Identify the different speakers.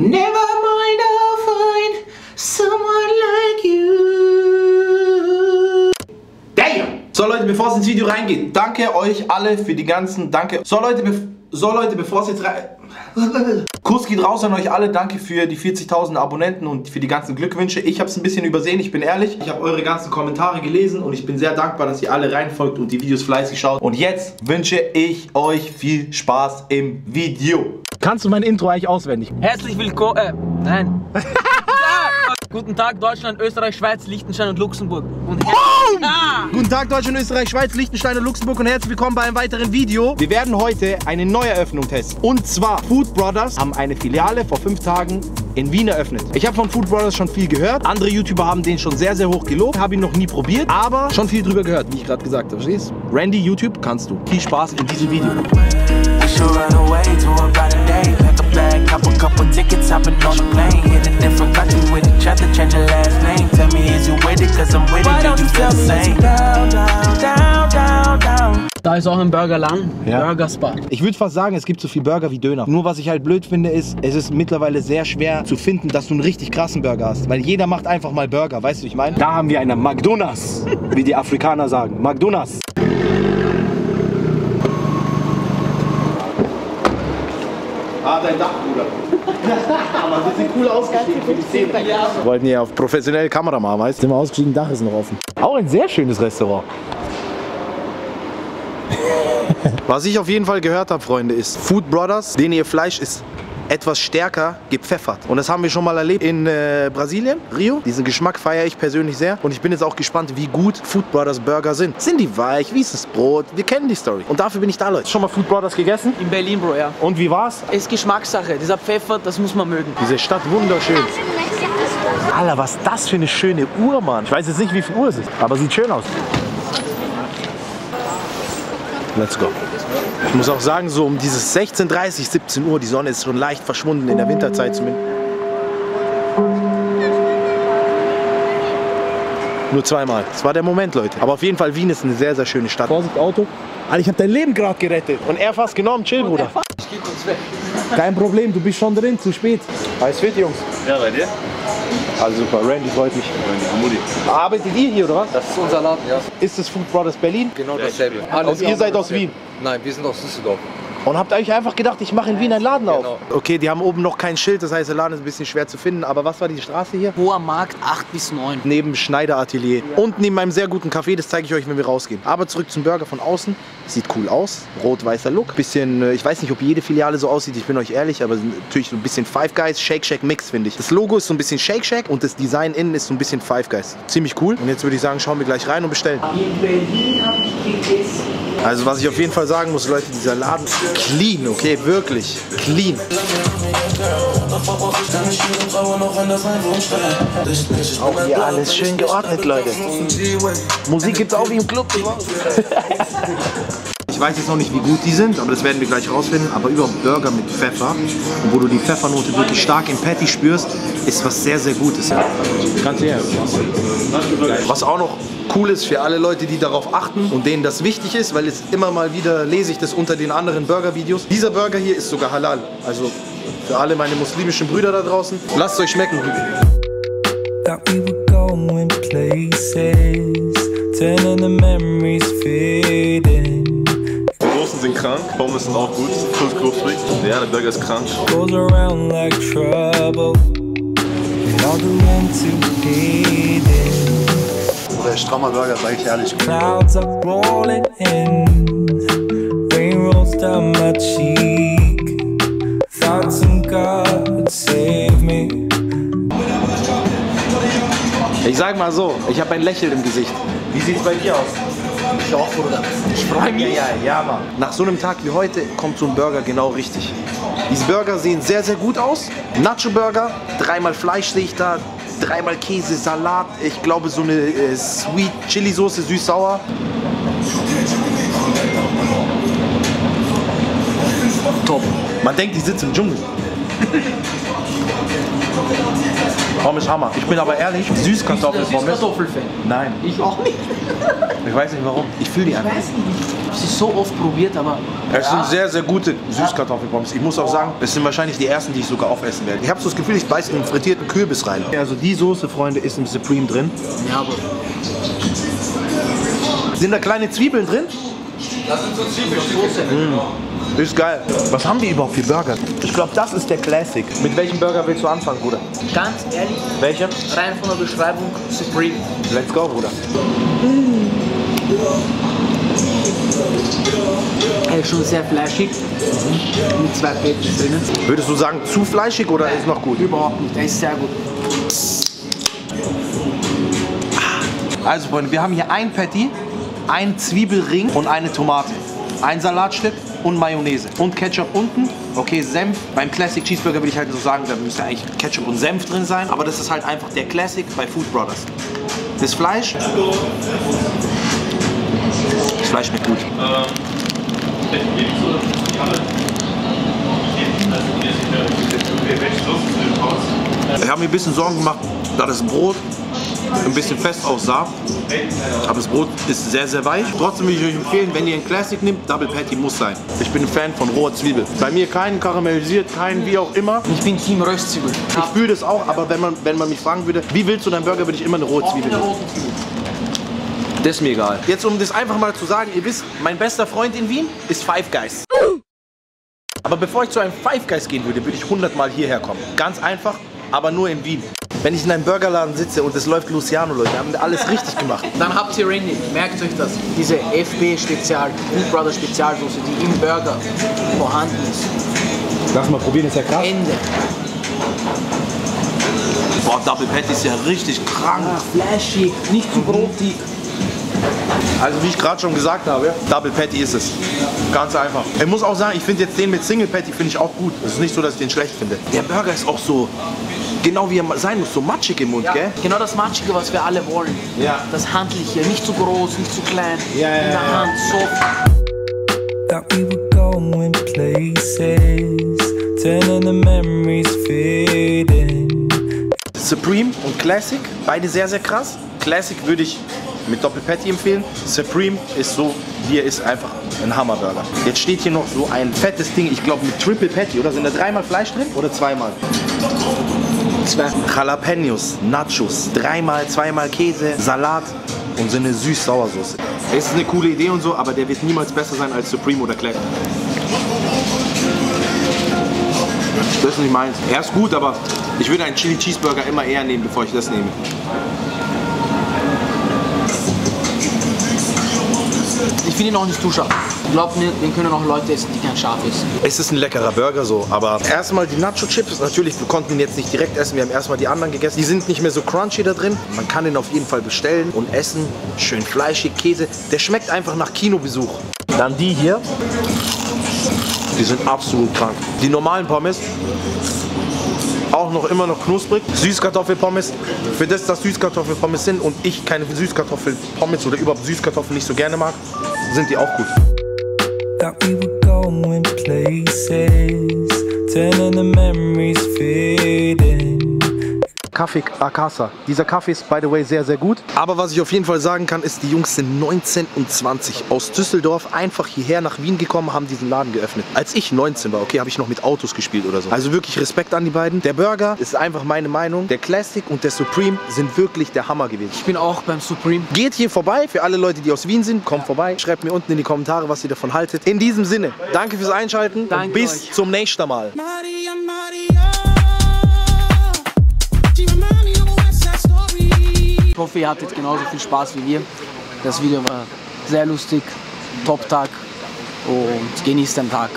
Speaker 1: Never mind, I'll find someone like you. Damn! So Leute, bevor es ins Video reingeht, danke euch alle für die ganzen, danke. So Leute, so Leute, bevor es jetzt rein... Kuss geht raus an euch alle, danke für die 40.000 Abonnenten und für die ganzen Glückwünsche. Ich habe es ein bisschen übersehen, ich bin ehrlich. Ich habe eure ganzen Kommentare gelesen und ich bin sehr dankbar, dass ihr alle reinfolgt und die Videos fleißig schaut. Und jetzt wünsche ich euch viel Spaß im Video.
Speaker 2: Kannst du mein Intro eigentlich auswendig?
Speaker 3: Herzlich willkommen. Äh, nein. Guten Tag, Deutschland, Österreich, Schweiz, Liechtenstein und Luxemburg. Und
Speaker 2: Ah! Guten Tag Deutschland, Österreich, Schweiz, Liechtenstein und Luxemburg und herzlich willkommen bei einem weiteren Video. Wir werden heute eine Neueröffnung testen. Und zwar Food Brothers haben eine Filiale vor fünf Tagen in Wien eröffnet. Ich habe von Food Brothers schon viel gehört. Andere YouTuber haben den schon sehr, sehr hoch gelobt. Habe ihn noch nie probiert, aber schon viel drüber gehört, wie ich gerade gesagt habe. Verstehst? Randy, YouTube, kannst du. Viel Spaß in diesem Video.
Speaker 4: Should run away to about a day. Pack a bag, cop a couple tickets, hopping on a plane. Hit a different country with each other, change your last name. Tell me, is you with it? Cause I'm with it.
Speaker 3: Why
Speaker 4: Do
Speaker 3: don't
Speaker 4: you feel the
Speaker 3: me
Speaker 4: same? Down, down, down, down, down.
Speaker 3: Da ist auch ein Burgerland,
Speaker 2: Ja.
Speaker 3: Burger Spot.
Speaker 2: Ich würde fast sagen, es gibt so viel Burger wie Döner. Nur was ich halt blöd finde, ist, es ist mittlerweile sehr schwer zu finden, dass du einen richtig krassen Burger hast. Weil jeder macht einfach mal Burger, weißt du, wie ich meine? Da haben wir einen McDonald's, wie die Afrikaner sagen. McDonald's. Ah, dein Dach, Bruder. Aber wir sind cool ausgestiegen für die Szene. Wir wollten hier auf professionelle Kamera machen, weißt du? Sind wir ausgestiegen, Dach ist noch offen. Auch ein sehr schönes Restaurant. Was ich auf jeden Fall gehört habe, Freunde, ist Food Brothers, denen ihr Fleisch ist etwas stärker gepfeffert. Und das haben wir schon mal erlebt in äh, Brasilien, Rio. Diesen Geschmack feiere ich persönlich sehr. Und ich bin jetzt auch gespannt, wie gut Food Brothers Burger sind. Sind die weich? Wie ist das Brot? Wir kennen die Story. Und dafür bin ich da, Leute. Schon mal Food Brothers gegessen?
Speaker 3: In Berlin, Bro, ja.
Speaker 2: Und wie war's?
Speaker 3: Ist Geschmackssache. Dieser Pfeffer, das muss man mögen.
Speaker 2: Diese Stadt wunderschön. Alter, was ist das für eine schöne Uhr, Mann. Ich weiß jetzt nicht, wie viel Uhr es ist, aber sieht schön aus. Let's go. Ich muss auch sagen, so um dieses 16.30, 17 Uhr, die Sonne ist schon leicht verschwunden in der Winterzeit zumindest. Nur zweimal. Das war der Moment, Leute. Aber auf jeden Fall, Wien ist eine sehr, sehr schöne Stadt. Vorsicht, Auto. Alter, ich habe dein Leben gerade gerettet. Und er fast genommen. Chill, Bruder. Kein Problem, du bist schon drin, zu spät. Alles fit, Jungs?
Speaker 5: Ja, bei dir?
Speaker 2: Also super, Randy freut mich.
Speaker 5: Mutti.
Speaker 2: Arbeitet ihr hier, oder was?
Speaker 6: Das ist unser Laden, ja.
Speaker 2: Ist das Food Brothers Berlin?
Speaker 6: Genau dasselbe.
Speaker 2: Und ihr seid aus Wien?
Speaker 6: Nein, wir sind aus Düsseldorf.
Speaker 2: Und habt euch einfach gedacht, ich mache in Wien einen Laden auf?
Speaker 6: Genau.
Speaker 2: Okay, die haben oben noch kein Schild, das heißt, der Laden ist ein bisschen schwer zu finden. Aber was war die Straße hier?
Speaker 3: Hoher Markt, 8 bis 9.
Speaker 2: Neben Schneideratelier. Und neben meinem sehr guten Café, das zeige ich euch, wenn wir rausgehen. Aber zurück zum Burger von außen. Sieht cool aus. Rot-weißer Look. Bisschen, äh, ich weiß nicht, ob jede Filiale so aussieht, ich bin euch ehrlich, aber natürlich so ein bisschen Five Guys, Shake Shack Mix, finde ich. Das Logo ist so ein bisschen Shake Shack und das Design innen ist so ein bisschen Five Guys. Ziemlich cool. Und jetzt würde ich sagen, schauen wir gleich rein und bestellen. Also was ich auf jeden Fall sagen muss, Leute, dieser Laden ist clean, okay, wirklich clean. Auch hier alles schön geordnet, Leute. Musik gibt's auch wie im Club. Ich weiß jetzt noch nicht, wie gut die sind, aber das werden wir gleich rausfinden. Aber überhaupt Burger mit Pfeffer, wo du die Pfeffernote wirklich stark im Patty spürst, ist was sehr, sehr Gutes. Ja. Ganz ehrlich. Was auch noch cool ist für alle Leute, die darauf achten und denen das wichtig ist, weil jetzt immer mal wieder lese ich das unter den anderen Burger-Videos. Dieser Burger hier ist sogar halal. Also für alle meine muslimischen Brüder da draußen, lasst es euch schmecken.
Speaker 4: Turning the memories fading.
Speaker 5: Krank, Pommes sind auch gut, voll knusprig. Ja, der Burger ist krank.
Speaker 4: Goes around like trouble, and all the anticipated.
Speaker 7: Der strammer Burger, sag ich ehrlich.
Speaker 4: Clouds are rolling in, rain rolls down my cheek. Thought some God would save me.
Speaker 2: Ich sag mal so, ich habe ein Lächeln im Gesicht. Wie sieht's bei dir aus? Ich auch, Bruder. Ich freue mich. Ja, ja, ja, Mann. Nach so einem Tag wie heute kommt so ein Burger genau richtig. Diese Burger sehen sehr, sehr gut aus. Nacho-Burger, dreimal Fleisch sehe ich da, dreimal Käse, Salat, ich glaube so eine äh, Sweet Chili Soße, süß-sauer. Top. Man denkt, die sitzt im Dschungel. Pommes Hammer. Ich bin aber ehrlich, Süßkartoffelpommes.
Speaker 3: Süßkartoffelfan.
Speaker 2: Nein,
Speaker 3: Ich auch nicht.
Speaker 2: Ich weiß nicht warum. Ich fühle die einfach.
Speaker 3: Weiß ich nicht. Ich habe sie so oft probiert, aber
Speaker 2: Es sind sehr, sehr gute Süßkartoffelpommes. Ich muss auch sagen, es sind wahrscheinlich die ersten, die ich sogar aufessen werde. Ich habe so das Gefühl, ich beiße in einen frittierten Kürbis rein. Also die Soße, Freunde, ist im Supreme drin.
Speaker 3: ja, aber
Speaker 2: Sind da kleine Zwiebeln drin?
Speaker 3: Soße.
Speaker 2: Ist geil. Was haben die überhaupt für Burger? Ich glaube, das ist der Classic. Mit welchem Burger willst du anfangen, Bruder?
Speaker 3: Ganz ehrlich,
Speaker 2: Welcher?
Speaker 3: rein von der Beschreibung Supreme.
Speaker 2: Let's go, Bruder.
Speaker 3: Er ist schon sehr fleischig. Mit zwei Patties drinnen.
Speaker 2: Würdest du sagen, zu fleischig oder ist noch gut?
Speaker 3: Überhaupt nicht. Er ist sehr gut.
Speaker 2: Also, Freunde, wir haben hier ein Patty, ein Zwiebelring und eine Tomate. Ein Salatstück und Mayonnaise. Und Ketchup unten. Okay, Senf. Beim Classic Cheeseburger würde ich halt so sagen, da müsste eigentlich Ketchup und Senf drin sein. Aber das ist halt einfach der Classic bei Food Brothers. Das Fleisch. Fleisch schmeckt gut. Ich habe mir ein bisschen Sorgen gemacht, da das Brot ein bisschen fest aussah. Aber das Brot ist sehr, sehr weich. Trotzdem würde ich euch empfehlen, wenn ihr ein Classic nehmt, Double Patty muss sein. Ich bin ein Fan von roher Zwiebel. Bei mir keinen karamellisiert, keinen wie auch immer.
Speaker 3: Ich bin Team Röstzwiebel.
Speaker 2: Ich fühle das auch, aber wenn man, wenn man mich fragen würde, wie willst du deinen Burger, würde ich immer eine rohe Zwiebel nehmen. Das ist mir egal. Jetzt um das einfach mal zu sagen, ihr wisst, mein bester Freund in Wien ist Five Guys. Aber bevor ich zu einem Five Guys gehen würde, würde ich 100 Mal hierher kommen. Ganz einfach, aber nur in Wien. Wenn ich in einem Burgerladen sitze und es läuft Luciano, Leute, haben wir alles richtig gemacht.
Speaker 3: Dann habt ihr Randy, merkt euch das. Diese FB Spezial, Food Brother Spezialsoße, die im Burger vorhanden ist.
Speaker 2: Lass mal probieren, ist ja krass.
Speaker 3: Ende.
Speaker 2: Boah, Double Patty ist ja richtig krank.
Speaker 3: Ah, fleischig, nicht zu brotig.
Speaker 2: Also wie ich gerade schon gesagt habe, Double Patty ist es. Ganz einfach. Ich muss auch sagen, ich finde jetzt den mit Single Patty finde ich auch gut. Es ist nicht so, dass ich den schlecht finde. Der Burger ist auch so, genau wie er sein muss, so matschig im Mund,
Speaker 3: Ja,
Speaker 2: gell?
Speaker 3: genau das Matschige, was wir alle wollen.
Speaker 2: Ja.
Speaker 3: Das Handliche, nicht zu groß, nicht zu klein.
Speaker 2: Ja, ja,
Speaker 3: In der
Speaker 2: ja.
Speaker 3: Hand, so.
Speaker 8: Thought we were going places, turning the memories fading.
Speaker 2: Supreme und Classic, beide sehr, sehr krass. Classic würde ich mit Doppel Patty empfehlen. Supreme ist so, wie er ist, einfach ein Hammerburger. Jetzt steht hier noch so ein fettes Ding, ich glaube mit Triple Patty, oder? Sind da dreimal Fleisch drin oder zweimal?
Speaker 3: Zwei.
Speaker 2: Jalapenos, Nachos, dreimal, zweimal Käse, Salat und so eine süß-sauer-Soße. Es ist eine coole Idee und so, aber der wird niemals besser sein als Supreme oder Classic. Das ist nicht meins. Er ist gut, aber ich würde einen Chili Cheeseburger immer eher nehmen, bevor ich das nehme.
Speaker 3: Ich finde ihn auch nicht zu scharf. Glaubt mir, den können auch Leute essen, die kein Schaf essen.
Speaker 2: Es ist ein leckerer Burger so, aber erstmal die Nacho Chips. Natürlich, wir konnten ihn jetzt nicht direkt essen. Wir haben erstmal die anderen gegessen. Die sind nicht mehr so crunchy da drin. Man kann den auf jeden Fall bestellen und essen. Schön fleischig, Käse. Der schmeckt einfach nach Kinobesuch. Dann die hier. Die sind absolut krank. Die normalen Pommes. Auch noch immer noch knusprig. Süßkartoffelpommes. Für das, dass Süßkartoffelpommes sind und ich keine Süßkartoffelpommes oder überhaupt Süßkartoffeln nicht so gerne mag, sind die auch gut.
Speaker 8: Turning the memories fading.
Speaker 2: Kaffee Akasa. Dieser Kaffee ist, by the way, sehr, sehr gut. Aber was ich auf jeden Fall sagen kann, ist, die Jungs sind 19 und 20 aus Düsseldorf einfach hierher nach Wien gekommen, haben diesen Laden geöffnet. Als ich 19 war, okay, habe ich noch mit Autos gespielt oder so. Also wirklich Respekt an die beiden. Der Burger ist einfach meine Meinung. Der Classic und der Supreme sind wirklich der Hammer gewesen.
Speaker 3: Ich bin auch beim Supreme.
Speaker 2: Geht hier vorbei, für alle Leute, die aus Wien sind, kommt vorbei. Schreibt mir unten in die Kommentare, was ihr davon haltet. In diesem Sinne, danke fürs Einschalten und
Speaker 3: Danke
Speaker 2: bis
Speaker 3: euch.
Speaker 2: zum nächsten Mal.
Speaker 3: Hoffe, ihr hattet genauso viel Spaß wie wir. Das Video war sehr lustig, Top-Tag und genießt den Tag.